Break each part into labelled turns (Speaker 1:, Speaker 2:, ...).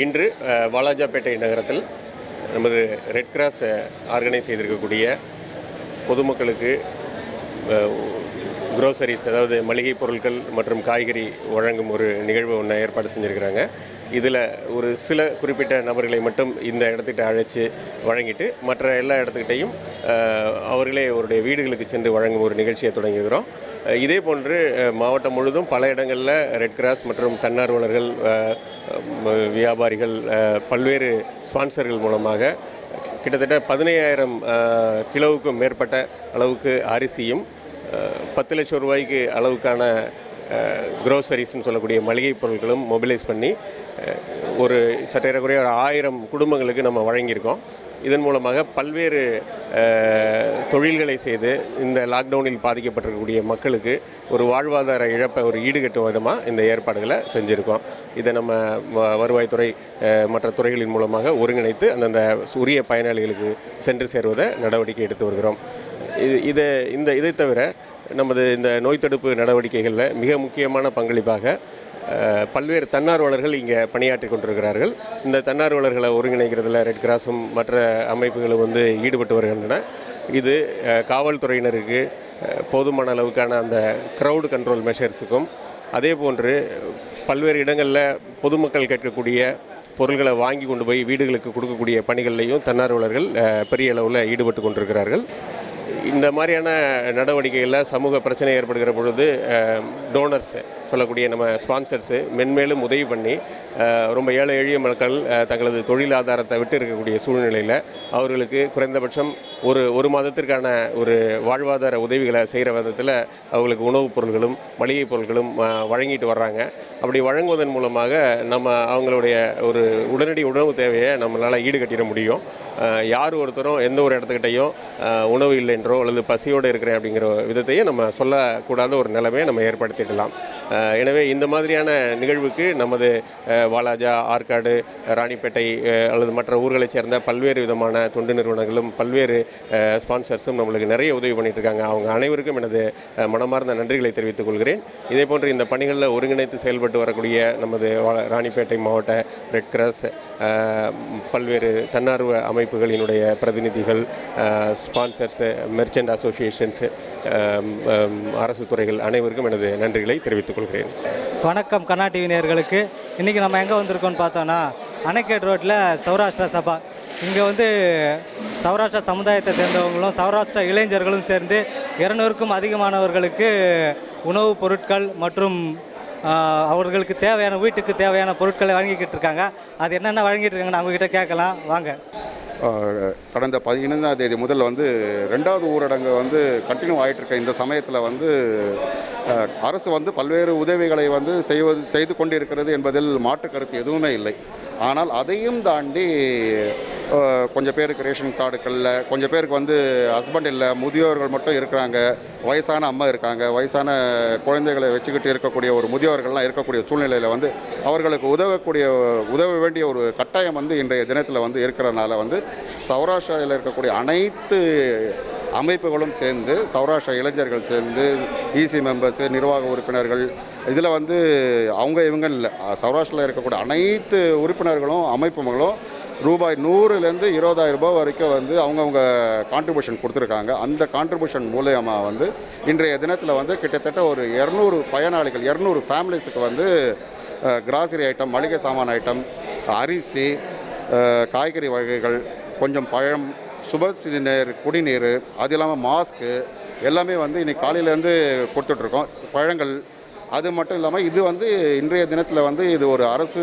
Speaker 1: இன்று வாலாஜாபேட்டை நகரத்தில் நமது ரெட் கிராஸ் ஆர்கனைஸ் செய்திருக்கக்கூடிய பொதுமக்களுக்கு க்ரோசரிஸ் அதாவது மளிகை பொருட்கள் மற்றும் காய்கறி வழங்கும் ஒரு நிகழ்வு ஒன்று ஏற்பாடு செஞ்சுருக்கிறாங்க. இதில் ஒரு சில குறிப்பிட்ட நபர்களை மட்டும் இந்த இடத்துக்கிட்ட அழைச்சி வழங்கிட்டு மற்ற எல்லா இடத்துக்கிட்டையும் அவர்களே அவருடைய வீடுகளுக்கு சென்று வழங்கும் ஒரு நிகழ்ச்சியை தொடங்குகிறோம் இதே போன்று மாவட்டம் முழுதும் பல இடங்களில் ரெட் கிராஸ் மற்றும் தன்னார்வலர்கள் வியாபாரிகள் பல்வேறு ஸ்பான்சர்கள் மூலமாக கிட்டத்தட்ட பதினையாயிரம் கிலோவுக்கும் மேற்பட்ட அளவுக்கு அரிசியும் பத்து லட்சம் ரூபாய்க்கு அளவுக்கான க்ரோசரிஸ்ன்னு சொல்லக்கூடிய மளிகை பொருட்களும் மொபிலைஸ் பண்ணி ஒரு சற்றேறக்குறைய ஒரு ஆயிரம் குடும்பங்களுக்கு நம்ம வழங்கியிருக்கோம். இதன் மூலமாக பல்வேறு தொழில்களை செய்து இந்த லாக்டவுனில் பாதிக்கப்பட்டிருக்கக்கூடிய மக்களுக்கு ஒரு வாழ்வாதார இழப்பை ஒரு ஈடுகட்டும் விதமாக இந்த ஏற்பாடுகளை செஞ்சுருக்கோம். இதை நம்ம வ- வருவாய்த்துறை மற்ற துறைகளின் மூலமாக ஒருங்கிணைத்து அந்தந்த உரிய பயனாளிகளுக்கு சென்று சேருவதை நடவடிக்கை எடுத்து வருகிறோம். இது இதை இந்த இதை தவிர நமது இந்த நோய் தடுப்பு நடவடிக்கைகளில் மிக முக்கியமான பங்களிப்பாக பல்வேறு தன்னார்வலர்கள் இங்கே பணியாற்றி கொண்டிருக்கிறார்கள். இந்த தன்னார்வலர்களை ஒருங்கிணைக்கிறதுல ரெட் கிராஸும் மற்ற அமைப்புகளும் வந்து ஈடுபட்டு வருகின்றன. இது காவல்துறையினருக்கு போதுமான அளவுக்கான அந்த க்ரௌடு கண்ட்ரோல் மெஷர்ஸுக்கும் அதே போன்று பல்வேறு இடங்களில் பொதுமக்கள் கேட்கக்கூடிய பொருள்களை வாங்கி கொண்டு போய் வீடுகளுக்கு கொடுக்கக்கூடிய பணிகள்லையும் தன்னார்வலர்கள் பெரிய அளவில் ஈடுபட்டு கொண்டிருக்கிறார்கள். இந்த மாதிரியான நடவடிக்கைகளில் சமூக பிரச்சனை ஏற்படுகிற பொழுது டோனர்ஸ் சொல்லக்கூடிய நம்ம ஸ்பான்சர்ஸு மென்மேலும் உதவி பண்ணி ரொம்ப ஏழை எளிய மக்கள் தங்களது தொழில் ஆதாரத்தை விட்டு இருக்கக்கூடிய சூழ்நிலையில் அவர்களுக்கு குறைந்தபட்சம் ஒரு ஒரு மாதத்திற்கான ஒரு வாழ்வாதார உதவிகளை செய்கிற விதத்தில் அவங்களுக்கு உணவுப் பொருட்களும் மளிகை பொருட்களும் வழங்கிட்டு வர்றாங்க. அப்படி வழங்குவதன் மூலமாக நம்ம அவங்களுடைய ஒரு உடனடி உணவு தேவையை நம்மளால் ஈடுகட்டிட முடியும். யார் ஒருத்தரும் எந்த ஒரு இடத்துக்கிட்டையும் உணவு இல்லைன்றோ அல்லது பசியோடு இருக்கிறேன் அப்படிங்கிற விதத்தையும் நம்ம சொல்லக்கூடாத ஒரு நிலைமையை நம்ம ஏற்படுத்திடலாம். எனவே இந்த மாதிரியான நிகழ்வுக்கு நமது வாலாஜா ஆற்காடு ராணிப்பேட்டை அல்லது மற்ற ஊர்களைச் சேர்ந்த பல்வேறு விதமான தொண்டு நிறுவனங்களும் பல்வேறு ஸ்பான்சர்ஸும் நம்மளுக்கு நிறைய உதவி பண்ணிட்டு இருக்காங்க. அவங்க அனைவருக்கும் எனது மனமார்ந்த நன்றிகளை தெரிவித்துக் கொள்கிறேன். இதே போன்று இந்த பணிகளில் ஒருங்கிணைத்து செயல்பட்டு வரக்கூடிய நமது வா- ராணிப்பேட்டை மாவட்ட ரெட் கிராஸ் பல்வேறு தன்னார்வ அமைப்புகளினுடைய பிரதிநிதிகள் ஸ்பான்சர்ஸு மெர்ச்சன்ட் அசோசியேஷன்ஸு அரசு துறைகள் அனைவருக்கும் எனது நன்றிகளை தெரிவித்துக் கொள்கிறேன்.
Speaker 2: வணக்கம் கண்ணா டிவி நேர்களுக்கு இன்றைக்கி நம்ம எங்கே வந்திருக்கோம்னு பார்த்தோன்னா அணைக்கேட் ரோட்டில் சௌராஷ்டிரா சபா. இங்கே வந்து சௌராஷ்டிரா சமுதாயத்தை சேர்ந்தவங்களும் சௌராஷ்டிரா இளைஞர்களும் சேர்ந்து இரநூறுக்கும் அதிகமானவர்களுக்கு உணவுப் பொருட்கள் மற்றும் அவர்களுக்கு தேவையான வீட்டுக்கு தேவையான பொருட்களை வழங்கிக்கிட்டு இருக்காங்க. அது என்னென்ன வழங்கிட்டு இருக்காங்கன்னு அவங்ககிட்ட கேட்கலாம். வாங்க.
Speaker 3: கடந்த பதினைந்தாம் தேதி முதல் வந்து ரெண்டாவது ஊரடங்கு வந்து கண்டினியூ ஆகிட்டுருக்க இந்த சமயத்தில் வந்து அரசு வந்து பல்வேறு உதவிகளை வந்து செய்வது செய்து கொண்டிருக்கிறது என்பதில் மாற்று கருத்து எதுவுமே இல்லை. ஆனால் அதையும் தாண்டி கொஞ்சம் பேருக்கு ரேஷன் கார்டுகளில் கொஞ்சம் பேருக்கு வந்து ஹஸ்பண்ட் இல்லை முதியோர்கள் மட்டும் இருக்கிறாங்க. வயசான அம்மா இருக்காங்க. வயசான குழந்தைகளை வச்சுக்கிட்டு இருக்கக்கூடிய ஒரு முதியோர்கள்லாம் இருக்கக்கூடிய சூழ்நிலையில் வந்து அவர்களுக்கு உதவக்கூடிய உதவ வேண்டிய ஒரு கட்டாயம் வந்து இன்றைய தினத்தில் வந்து இருக்கிறதுனால வந்து சௌராஷ்டிராவில் இருக்கக்கூடிய அனைத்து அமைப்புகளும் சேர்ந்து சௌராஷ்டிரா இளைஞர்கள் சேர்ந்து இசி மெம்பர்ஸ் நிர்வாக உறுப்பினர்கள் இதில் வந்து அவங்க இவங்க இல்லை. சௌராஷ்டிரில் இருக்கக்கூடிய அனைத்து உறுப்பினர்களும் அமைப்புகளும் ரூபாய் நூறுலேருந்து இருபதாயிரம் ரூபாய் வரைக்கும் வந்து அவங்கவுங்க கான்ட்ரிபியூஷன் கொடுத்துருக்காங்க. அந்த கான்ட்ரிபியூஷன் மூலயமா வந்து இன்றைய தினத்தில் வந்து கிட்டத்தட்ட ஒரு இரநூறு பயனாளிகள் இரநூறு ஃபேமிலிஸுக்கு வந்து கிராசரி ஐட்டம் மளிகை சாமான் ஐட்டம் அரிசி காய்கறி வகைகள் கொஞ்சம் பழம் சுப நீர் குடிநீர் அது இல்லாமல் மாஸ்க்கு எல்லாமே வந்து இன்றைக்கி காலையிலேருந்து கொடுத்துட்ருக்கோம். பழங்கள் அது மட்டும் இல்லாமல் இது வந்து இன்றைய தினத்தில் வந்து இது ஒரு அரசு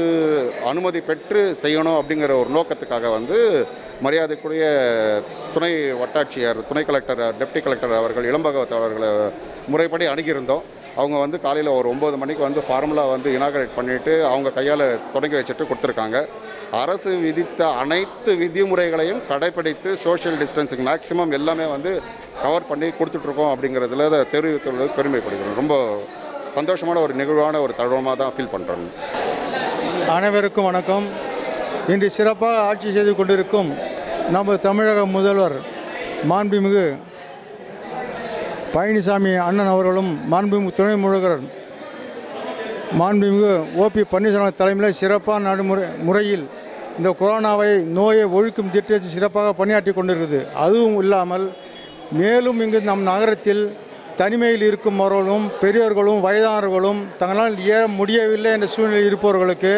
Speaker 3: அனுமதி பெற்று செய்யணும் அப்படிங்கிற ஒரு நோக்கத்துக்காக வந்து மரியாதைக்குரிய துணை வட்டாட்சியர் துணை கலெக்டர் டெப்டி கலெக்டர் அவர்கள் இளம்பகவத் அவர்களை முறைப்படி அணுகியிருந்தோம். அவங்க வந்து காலையில் ஒரு ஒம்பது மணிக்கு வந்து ஃபார்முலா வந்து இனாகரேட் பண்ணிவிட்டு அவங்க கையால் தொடங்கி வச்சுட்டு கொடுத்துருக்காங்க. அரசு விதித்த அனைத்து விதிமுறைகளையும் கடைப்பிடித்து சோஷியல் டிஸ்டன்சிங் மேக்ஸிமம் எல்லாமே வந்து கவர் பண்ணி கொடுத்துட்ருக்கோம் அப்படிங்கிறதுல தெரிவித்துள்ளது பெருமைப்படுகிறோம். ரொம்ப சந்தோஷமான ஒரு நிகழ்வான ஒரு தருணமாக தான் ஃபீல் பண்ணுறோம்
Speaker 4: அனைவருக்கும் வணக்கம். இன்று சிறப்பாக ஆட்சி செய்து கொண்டிருக்கும் நமது தமிழக முதல்வர் மாண்புமிகு பழனிசாமி அண்ணன் அவர்களும் மாண்புமிகு துணை முதல்வர் மாண்புமிகு ஓபி பன்னீர்செல்வம் தலைமையில் சிறப்பான நடைமுறை முறையில் இந்த கொரோனாவை நோயை ஒழிக்கும் திட்டத்தை சிறப்பாக பணியாற்றி கொண்டிருக்குது அதுவும் இல்லாமல் மேலும் இங்கு நம் நகரத்தில் தனிமையில் இருக்குமவர்களும் பெரியவர்களும் வயதானவர்களும் தங்களால் ஏற முடியவில்லை என்ற சூழ்நிலையில் இருப்பவர்களுக்கு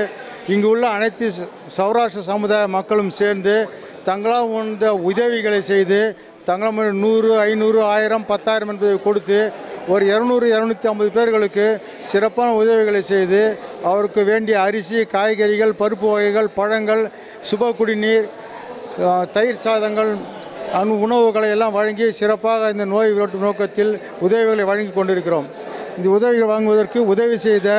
Speaker 4: இங்கு உள்ள அனைத்து சௌராஷ்டிர சமுதாய மக்களும் சேர்ந்து தங்களால் உணர்ந்த உதவிகளை செய்து தங்களால் நூறு ஐநூறு ஆயிரம் பத்தாயிரம் என்பதை கொடுத்து ஒரு இரநூறு இரநூத்தி ஐம்பது பேர்களுக்கு சிறப்பான உதவிகளை செய்து அவருக்கு வேண்டிய அரிசி காய்கறிகள் பருப்பு வகைகள் பழங்கள் சுப குடிநீர் தயிர் சாதங்கள் அணு உணவுகளை எல்லாம் வழங்கி சிறப்பாக இந்த நோய் நோக்கத்தில் உதவிகளை வழங்கி கொண்டிருக்கிறோம். இந்த உதவிகள் வழங்குவதற்கு உதவி செய்த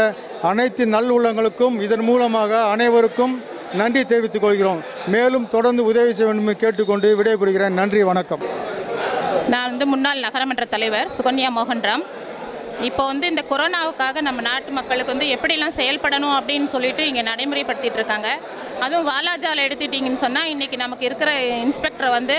Speaker 4: அனைத்து நல்லுள்ளங்களுக்கும் இதன் மூலமாக அனைவருக்கும் நன்றி தெரிவித்துக் கொள்கிறோம். மேலும் தொடர்ந்து உதவி செய்ய வேண்டும் கேட்டுக்கொண்டு விடைபெறுகிறேன். நன்றி வணக்கம்.
Speaker 5: நான் வந்து முன்னாள் நகரமன்ற தலைவர் சுகன்யா மோகன்ராம். இப்போ வந்து இந்த கொரோனாவுக்காக நம்ம நாட்டு மக்களுக்கு வந்து எப்படிலாம் செயல்படணும் அப்படின்னு சொல்லிட்டு இங்கே நடைமுறைப்படுத்திட்டு இருக்காங்க. அதுவும் வாலாஜால் எடுத்துட்டிங்கன்னு சொன்னால் இன்றைக்கி நமக்கு இருக்கிற இன்ஸ்பெக்டர் வந்து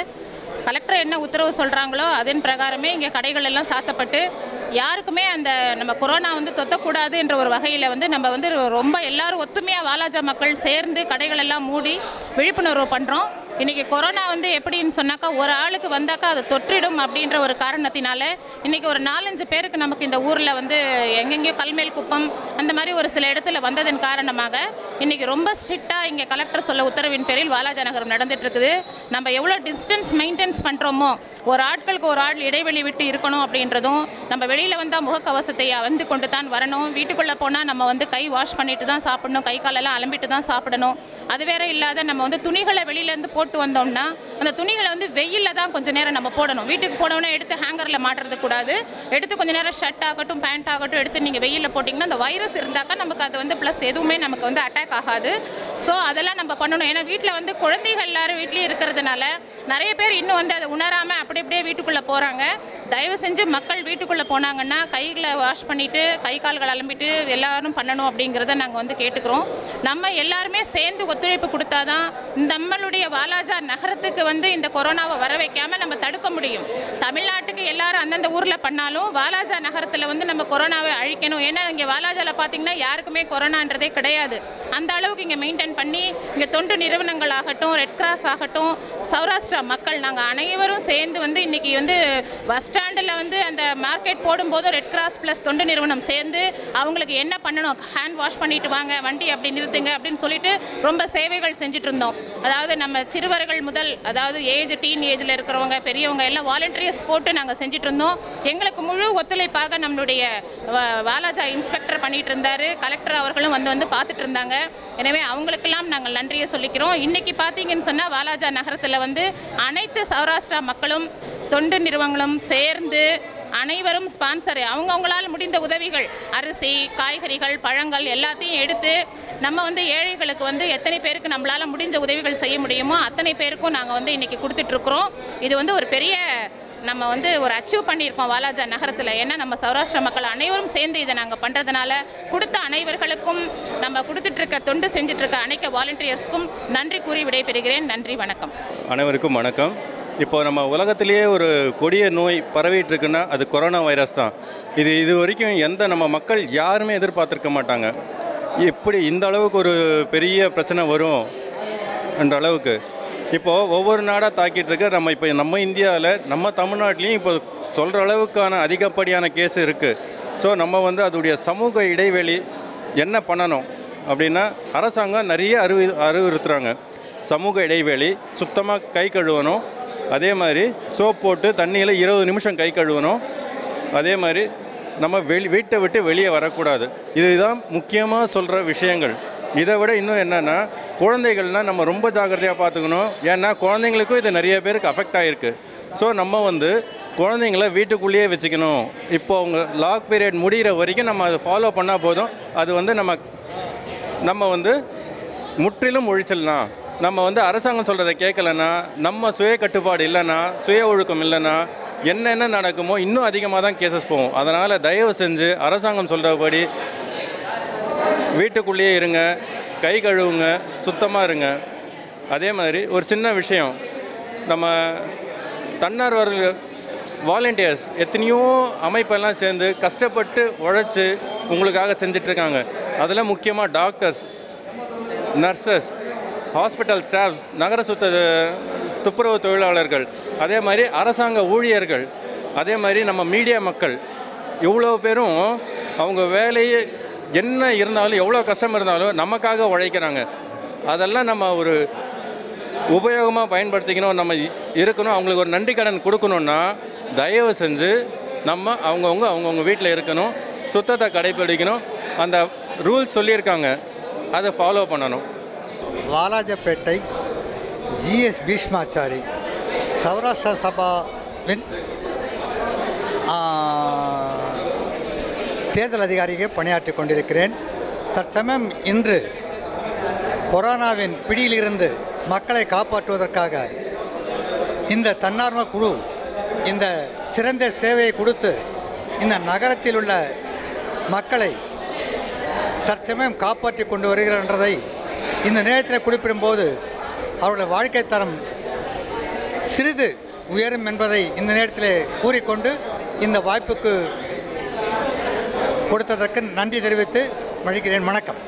Speaker 5: கலெக்டர் என்ன உத்தரவு சொல்கிறாங்களோ அதன் பிரகாரமே இங்கே கடைகள் எல்லாம் சாத்தப்பட்டு யாருக்குமே அந்த நம்ம கொரோனா வந்து தொத்தக்கூடாது என்ற ஒரு வகையில் வந்து நம்ம வந்து ரொம்ப எல்லாரும் ஒத்துமையாக வாலாஜா மக்கள் சேர்ந்து கடைகள் எல்லாம் மூடி விழிப்புணர்வு பண்ணுறோம் இன்றைக்கி கொரோனா வந்து எப்படின்னு சொன்னாக்கா ஒரு ஆளுக்கு வந்தாக்கா அது தொற்றிடும் அப்படின்ற ஒரு காரணத்தினால இன்றைக்கி ஒரு நாலஞ்சு பேருக்கு நமக்கு இந்த ஊரில் வந்து எங்கெங்கேயோ கல்மேல் குப்பம் அந்த மாதிரி ஒரு சில இடத்துல வந்ததன் காரணமாக இன்றைக்கி ரொம்ப ஸ்ட்ரிக்டாக இங்கே கலெக்டர் சொல்ல உத்தரவின் பேரில் வாலாஜநகரம் நடந்துகிட்ருக்குது நம்ம எவ்வளோ டிஸ்டன்ஸ் மெயின்டைன்ஸ் பண்ணுறோமோ ஒரு ஆட்களுக்கு ஒரு ஆள் இடைவெளி விட்டு இருக்கணும் அப்படின்றதும் நம்ம வெளியில் வந்தால் முகக்கவசத்தை வந்து கொண்டு தான் வரணும். வீட்டுக்குள்ளே போனால் நம்ம வந்து கை வாஷ் பண்ணிட்டு தான் சாப்பிடணும். கை காலெல்லாம் அலம்பிட்டு தான் சாப்பிடணும். அது வேற இல்லாத நம்ம வந்து துணிகளை வெளியிலேருந்து போட்டு வந்தோம்னா அந்த துணிகளை வந்து வெயிலில் தான் கொஞ்சம் நேரம் நம்ம போடணும். வீட்டுக்கு போனோன்னே எடுத்து ஹேங்கரில் மாட்டுறது கூடாது. எடுத்து கொஞ்ச நேரம் ஷர்ட் ஆகட்டும் பேண்ட் ஆகட்டும் எடுத்து நீங்கள் வெயிலில் போட்டிங்கன்னா அந்த வைரஸ் இருந்தாக்கா நமக்கு அது வந்து ப்ளஸ் எதுவுமே நமக்கு வந்து அட்டாக் ஆகாது. ஸோ அதெல்லாம் நம்ம பண்ணணும். ஏன்னா வீட்டில் வந்து குழந்தைகள் எல்லாரும் வீட்லேயும் இருக்கிறதுனால நிறைய பேர் இன்னும் வந்து அதை உணராமல் அப்படி அப்படியே வீட்டுக்குள்ளே போகிறாங்க தயவு செஞ்சு மக்கள் வீட்டுக்குள்ளே போனாங்கன்னா கைகளை வாஷ் பண்ணிவிட்டு கை கால்கள் அலம்பிட்டு எல்லாரும் பண்ணணும் அப்படிங்கிறத நாங்கள் வந்து கேட்டுக்கிறோம். நம்ம எல்லாருமே சேர்ந்து ஒத்துழைப்பு கொடுத்தாதான் நம்மளுடைய வாலாஜா நகரத்துக்கு வந்து இந்த கொரோனாவை வர வைக்காம நம்ம தடுக்க முடியும். தமிழ்நாட்டுக்கு எல்லாரும் அந்தந்த ஊரில் பண்ணாலும் வாலாஜா நகரத்தில் வந்து நம்ம கொரோனாவை அழிக்கணும். ஏன்னா இங்கே வாலாஜாவில் பார்த்தீங்கன்னா யாருக்குமே கொரோனான்றதே கிடையாது. அந்த அளவுக்கு இங்கே மெயின்டைன் பண்ணி இங்கே தொண்டு நிறுவனங்கள் ஆகட்டும் ரெட் கிராஸ் ஆகட்டும் சௌராஷ்டிரா மக்கள் நாங்கள் அனைவரும் சேர்ந்து வந்து இன்னைக்கு வந்து பஸ் ஸ்டாண்டில் வந்து அந்த மார்க்கெட் போடும்போது ரெட் கிராஸ் ப்ளஸ் தொண்டு நிறுவனம் சேர்ந்து அவங்களுக்கு என்ன பண்ணணும்? ஹேண்ட் வாஷ் பண்ணிட்டு வாங்க வண்டி அப்படி நிறுத்துங்க அப்படின்னு சொல்லிட்டு ரொம்ப சேவைகள் செஞ்சுட்டு இருந்தோம். அதாவது நம்ம சிறுவர்கள் முதல் அதாவது ஏஜ் டீன் ஏஜில் இருக்கிறவங்க பெரியவங்க எல்லாம் வாலண்டியர்ஸ் போட்டு நாங்கள் செஞ்சுட்டு இருந்தோம். எங்களுக்கு முழு ஒத்துழைப்பாக நம்மளுடைய வாலாஜா இன்ஸ்பெக்டர் பண்ணிட்டு இருந்தாரு. கலெக்டர் அவர்களும் வந்து வந்து பார்த்துட்டு இருந்தாங்க. எனவே அவங்களுக்கெல்லாம் நாங்கள் நன்றியை சொல்லிக்கிறோம். இன்றைக்கி பார்த்தீங்கன்னு சொன்னால் வாலாஜா நகரத்தில் வந்து அனைத்து சௌராஷ்டிரா மக்களும் தொண்டு நிறுவனங்களும் சேர்ந்து அனைவரும் ஸ்பான்சர் அவங்கவுங்களால் முடிந்த உதவிகள் அரிசி காய்கறிகள் பழங்கள் எல்லாத்தையும் எடுத்து நம்ம வந்து ஏழைகளுக்கு வந்து எத்தனை பேருக்கு நம்மளால் முடிஞ்ச உதவிகள் செய்ய முடியுமோ அத்தனை பேருக்கும் நாங்கள் வந்து இன்றைக்கி கொடுத்துட்ருக்குறோம். இது வந்து ஒரு பெரிய நம்ம வந்து ஒரு அச்சீவ் பண்ணியிருக்கோம் வாலாஜா நகரத்தில். ஏன்னா நம்ம சௌராஷ்டிர மக்கள் அனைவரும் சேர்ந்து இதை நாங்கள் பண்ணுறதுனால கொடுத்த அனைவர்களுக்கும் நம்ம கொடுத்துட்ருக்க தொண்டு செஞ்சிட்ருக்க அனைத்து வாலண்டியர்ஸ்க்கும் நன்றி கூறி விடைபெறுகிறேன். நன்றி வணக்கம்.
Speaker 6: அனைவருக்கும் வணக்கம். இப்போ நம்ம உலகத்திலேயே ஒரு கொடிய நோய் பரவிட்டு இருக்குன்னா அது கொரோனா வைரஸ் தான். இது இது வரைக்கும் எந்த நம்ம மக்கள் யாருமே எதிர்பார்த்துருக்க மாட்டாங்க. எப்படி இந்த அளவுக்கு ஒரு பெரிய பிரச்சனை வரும் என்ற அளவுக்கு. இப்போது ஒவ்வொரு நாடாக தாக்கிட்டு இருக்க நம்ம இப்போ நம்ம இந்தியாவில் நம்ம தமிழ்நாட்டிலையும் இப்போ சொல்கிற அளவுக்கான அதிகப்படியான கேஸ் இருக்குது ஸோ நம்ம வந்து அதோடைய சமூக இடைவெளி என்ன பண்ணணும்? அப்படின்னா அரசாங்கம் நிறைய அறிவு அறிவுறுத்துகிறாங்க சமூக இடைவெளி சுத்தமாக கை கழுவணும். அதே மாதிரி சோப் போட்டு தண்ணியில் இருபது நிமிஷம் கை கழுவணும். அதே மாதிரி நம்ம வெளி வீட்டை விட்டு வெளியே வரக்கூடாது. இதுதான் முக்கியமாக சொல்கிற விஷயங்கள். இதை விட இன்னும் என்னென்னா குழந்தைகள்னால் நம்ம ரொம்ப ஜாக்கிரதையாக பார்த்துக்கணும். ஏன்னா குழந்தைங்களுக்கும் இது நிறைய பேருக்கு அஃபெக்ட் ஆகிருக்கு ஸோ நம்ம வந்து குழந்தைங்கள வீட்டுக்குள்ளேயே வச்சுக்கணும். இப்போ அவங்க லாக் பீரியட் முடிகிற வரைக்கும் நம்ம அதை ஃபாலோ பண்ணால் போதும். அது வந்து நம்ம நம்ம வந்து முற்றிலும் ஒழிச்சிடலாம். நம்ம வந்து அரசாங்கம் சொல்கிறத கேட்கலன்னா நம்ம சுய கட்டுப்பாடு இல்லைன்னா சுய ஒழுக்கம் இல்லைன்னா என்னென்ன நடக்குமோ இன்னும் அதிகமாக தான் கேசஸ் போகும். அதனால் தயவு செஞ்சு அரசாங்கம் சொல்கிறபடி வீட்டுக்குள்ளேயே இருங்க கை கழுவுங்க சுத்தமாக இருங்க. அதே மாதிரி ஒரு சின்ன விஷயம். நம்ம தன்னார்வர்கள் வாலண்டியர்ஸ் எத்தனையோ அமைப்பெல்லாம் சேர்ந்து கஷ்டப்பட்டு உழைச்சி உங்களுக்காக செஞ்சிட்ருக்காங்க அதில் முக்கியமாக டாக்டர்ஸ் நர்சஸ் ஹாஸ்பிட்டல் ஸ்டாஃப் நகர சுத்த துப்புரவு தொழிலாளர்கள் அதே மாதிரி அரசாங்க ஊழியர்கள் அதே மாதிரி நம்ம மீடியா மக்கள் இவ்வளோ பேரும் அவங்க வேலையை என்ன இருந்தாலும் எவ்வளோ கஷ்டம் இருந்தாலும் நமக்காக உழைக்கிறாங்க. அதெல்லாம் நம்ம ஒரு உபயோகமாக பயன்படுத்திக்கணும் நம்ம இருக்கணும் அவங்களுக்கு ஒரு நன்றி கடன் கொடுக்கணுன்னா தயவு செஞ்சு நம்ம அவங்கவுங்க அவங்கவுங்க வீட்டில் இருக்கணும் சுத்தத்தை கடைப்பிடிக்கணும். அந்த ரூல்ஸ் சொல்லியிருக்காங்க. அதை ஃபாலோ பண்ணணும்.
Speaker 7: வாலாஜப்பேட்டை ஜிஎஸ் பீஷ்மாச்சாரி சௌராஷ்டிர சபாவின் தேர்தல் அதிகாரியாக பணியாற்றி கொண்டிருக்கிறேன். தற்சமயம் இன்று கொரோனாவின் பிடியிலிருந்து மக்களை காப்பாற்றுவதற்காக இந்த தன்னார்வ குழு இந்த சிறந்த சேவையை கொடுத்து இந்த நகரத்தில் உள்ள மக்களை தற்சமயம் காப்பாற்றி கொண்டு வருகிறன்றதை இந்த நேரத்தில் குறிப்பிடும்போது அவருடைய வாழ்க்கை தரம் சிறிது உயரும் என்பதை இந்த நேரத்தில் கூறிக்கொண்டு இந்த வாய்ப்புக்கு கொடுத்ததற்கு நன்றி தெரிவித்து மழிக்கிறேன் வணக்கம்.